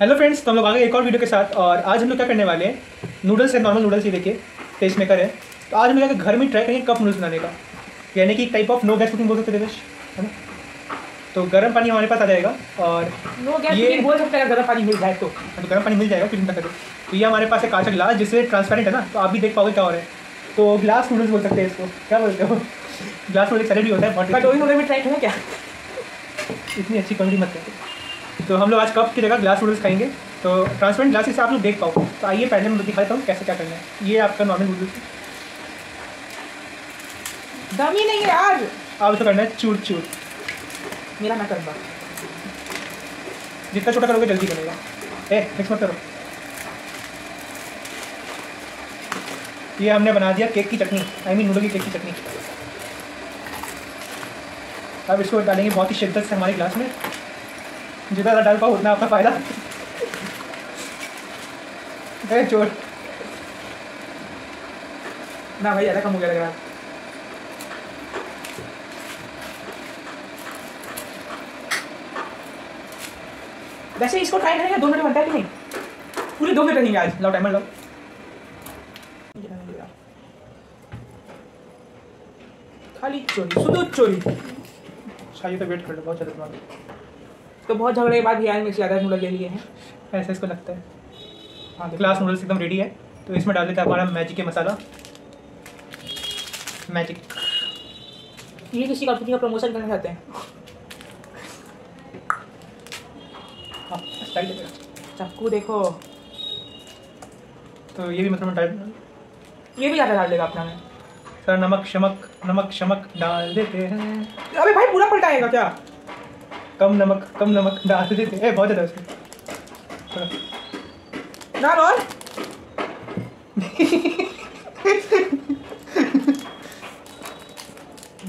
Hello friends तो हम लोग आगे एक और वीडियो के साथ और आज हम लोग क्या करने वाले हैं? नूडल्स है नॉर्मल नूडल्स ही देखिए टेस्ट मेकर है। तो आज हम लोग घर में ट्राई करेंगे कप नूडल्स बनाने का। यानी कि type of no gas cooking बोल सकते हैं देवेश है ना? तो गर्म पानी हमारे पास आ जाएगा और नो गैस ये- बोल सकते हैं गर्म पानी मिल जाए तो। तो गर्म पानी मिल जाएगा फिर चिंता करो तो। ये हमारे पास है कांच गिलास जिससे ट्रांसपेरेंट है ना तो आप भी देख पाओगे क्या हो रहा है। तो ग्लास नूडल्स बोल सकते हैं इसको। क्या बोलते हो? ग्लास नूडल्स भी होता है बट में ट्राई करें क्या इतनी अच्छी कॉमेडी मत करते तो हम लोग आज कप की जगह ग्लास नूडल्स खाएँगे। तो ट्रांसपेरेंट ग्लास से आप लोग देख पाओ। तो आइए पहले मैं दिखा देता हूँ कैसे क्या करना है। ये आपका नॉर्मल नूडल्स दम ही नहीं है यार। आप इसको करना है चूर चूर। मेरा मैं करूँगा। जितना छोटा करोगे जल्दी बनेगा। ए मिक्स मत करो। ये हमने बना दिया केक की चटनी। आई मीन नूडल की केक की चटनी। अब इसको डालेंगे बहुत ही शिद्दत से हमारे ग्लास में। जितना डाल पाओ उतना आपका फ़ायदा। चोर। ना भाई, ज़्यादा कम हो गया लग रहा है। वैसे इसको ट्राई करेंगे, दो मिनट बनता है कि नहीं? पूरे दो मिनट रहेंगे आज। लाओ टाइमर लाओ। खाली चोरी शुद्ध चोरी। चाहिए तो वेट कर लो, बहुत ज़्यादा तुम्हारा तो बहुत झगड़े के बाद भी आए में ज़्यादा नूडल ले लिए हैं। ऐसा इसको लगता है। हाँ ग्लास नूडल्स एकदम रेडी है। तो इसमें डाल देते हैं हमारा मैजिक के मसाला। मैजिक ये किसी कंपनी का प्रमोशन करना चाहते हैं। हाँ चाकू देखो। तो ये भी मतलब डाल ये भी ज़्यादा डाल देगा अपना में। सर नमक शमक नमक शमक डाल देते हैं। अबे भाई पूरा पलटाएगा क्या? कम नमक कम नमक। डाल देते हैं बहुत ज़्यादा उसमें। डाल और?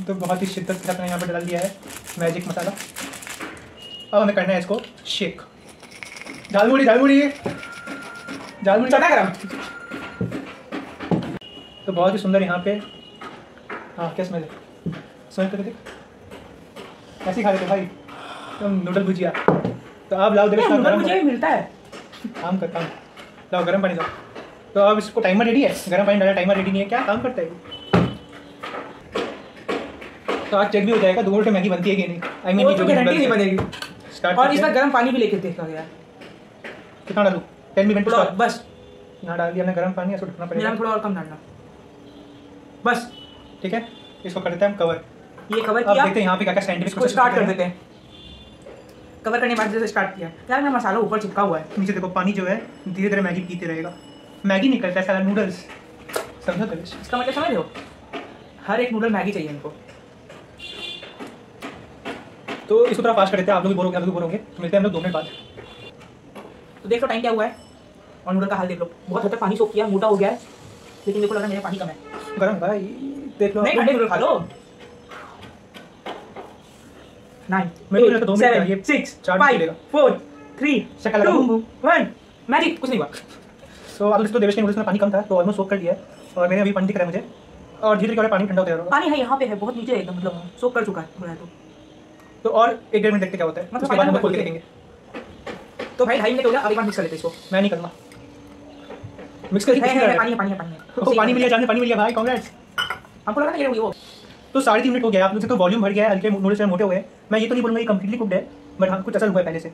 तो बहुत ही शिद्दत साथ मैंने यहाँ पर डाल दिया है मैजिक मसाला। अब हमें करना है इसको शेक झालमुड़ी झालमुड़ी झालमुड़ी चटा गरम? तो बहुत ही सुंदर यहाँ पे। हाँ क्या स्मेल है? करके देख। ऐसे खा लेते भाई। नूडल भुजिया। तो आप लाओ देखो नूडल गरम मुझे भी मिलता है। काम कर काम। लाओ गर्म पानी लाओ। तो अब इसको टाइमर रेडी है। गर्म पानी डाला टाइमर रेडी नहीं है। क्या काम करता है तो आज चेक भी हो जाएगा दो घंटे मैगी बनती है कि नहीं? आई मीन तो गारंटी नहीं बनेगी। और इसमें गर्म पानी भी लेके देखा गया। कितना डालूँ? टेन मिनट थोड़ा बस। यहाँ डाल दिया हमने गर्म पानी इसको ढकना पड़ेगा। थोड़ा और कम डालना। बस। ठीक है? इसको कर देते हैं हम कवर ये कवर किया। देखते हैं यहाँ पे क्या क्या साइंटिफिक इसको स्टार्ट कर देते हैं। कवर करने के बाद जैसे स्टार्ट किया। यार मेरा मसाला ऊपर चिपका हुआ है। नीचे देखो पानी जो है धीरे धीरे मैगी पीते रहेगा। मैगी निकलता है सारा नूडल्स समझो तवेश इसका मतलब समझ हो? हर एक नूडल मैगी चाहिए इनको तो इसको थोड़ा फास्ट कर देते हैं। आप लोग भी बोलोगे आप लोग भी बोर होंगे तो मिलते हैं हम लोग दो मिनट बाद। तो देख लो टाइम क्या हुआ है। और नूडल का हाल देख लो। बहुत हद तक पानी सोख किया मोटा हो गया है। लेकिन देखो लग रहा है मेरा पानी कम है। गर्म भाई देख लो। नहीं ठंडे नूडल खा लो। नाइन। मेरे को दो मिनट चाहिए। सिक्स फाइव फोर थ्री शक्ल लगा, बूम, टू वन मैजिक कुछ नहीं हुआ। तो आप तो देवेश के नूडल्स पानी कम था तो ऑलमोस्ट सोक कर दिया और मैंने अभी पानी दिख रहा है मुझे। और धीरे धीरे पानी ठंडा होता रहेगा पानी है यहाँ पे है बहुत नीचे है एकदम मतलब सोख कर चुका है तो। तो और एक डेढ़ मिनट देखते क्या होता है। मतलब उसके बाद हम खोल के देखेंगे। तो भाई ढाई मिनट हो गया अब एक बार मिक्स कर लेते हैं इसको। मैं नहीं करूँगा। मिक्स है, है, है, डाला पानी है? है। पानी है पानी है पानी मिल गया जाने पानी मिल गया। भाई कांग्रेट्स हमको लगा ना ये वो तो साढ़े तीन मिनट हो गया आप लोग से तो वॉल्यूम भर गया है हल्के नूडल्स मोटे हुए हैं मैं ये तो नहीं बोलूँगा ये कम्प्लीटली कुकड है बट हाँ कुछ असर हुआ है पहले से।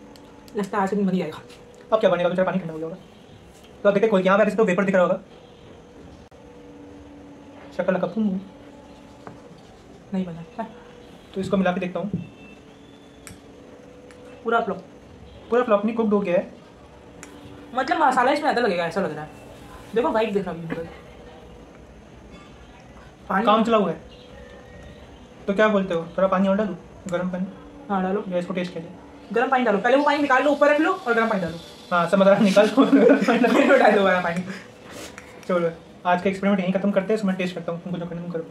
लगता है आज दिन बन जाएगा। अब क्या बनेगा? बेचारा पानी ठंडा हो गया होगा। तो अब देखते खोल के यहाँ पे ऐसे तो वेपर दिख रहा होगा। शक्ल कपूर नहीं बना। तो इसको मिला के देखता हूँ। पूरा फ्लो पूरा फ्लॉप नहीं कुकड हो गया है। मतलब मसाला इसमें ज़्यादा लगेगा ऐसा लग रहा है। देखो वाइट देख रहा हूँ। काम चला हुआ है। तो क्या बोलते हो? थोड़ा पानी और डालूँ गर्म पानी। हाँ डालो। या इसको टेस्ट के लिए गर्म पानी डालो। पहले वो पानी निकाल लो ऊपर रख लो और गर्म पानी डालो। हाँ सब मसाला निकाल दो फिर डालो गर्म पानी। चलो आज का एक्सपेरिमेंट यहीं खत्म करते हैं इसमें टेस्ट करता हूँ। तुमको जो करना करो।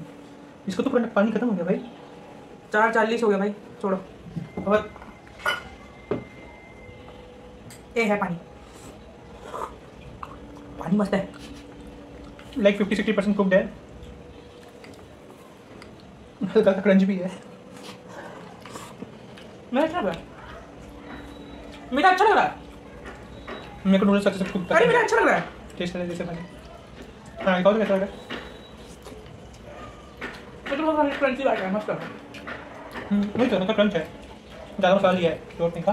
इसको तो पूरा पानी खत्म हो गया भाई। चार चालीस हो गया भाई। छोड़ो। बहुत ये है पानी। पानी मस्त है। Like fifty sixty percent cooked है। हल्का सा क्रंच भी है। मेरा अच्छा लग रहा है मेरा अच्छा लग रहा है? मेरे को नूडल्स सबसे खूब अरे मेरा अच्छा लग रहा है। टेस्ट है जैसे हाँ और कैसा लग? रहा है मुझे बहुत क्रंची लग रहा है मस्त है। हम्म, वही तो उनका क्रंच है। ज़्यादा मसाला लिया है रोटी का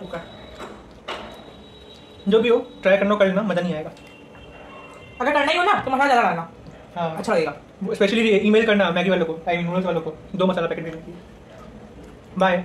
कुकर जो भी हो ट्राई करना कर लेना मज़ा नहीं आएगा। अगर करना ही हो ना तो मसाला ज़्यादा डालना। हाँ। अच्छा लगेगा। स्पेशली ईमेल करना मैगी वालों को आई मीन नूडल्स वालों को दो मसाला पैकेट बाय